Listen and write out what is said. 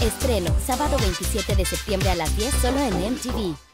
Estreno sábado 27 de septiembre a las 10 solo en MTV.